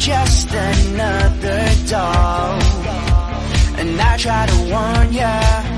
just another doll. And I try to warn ya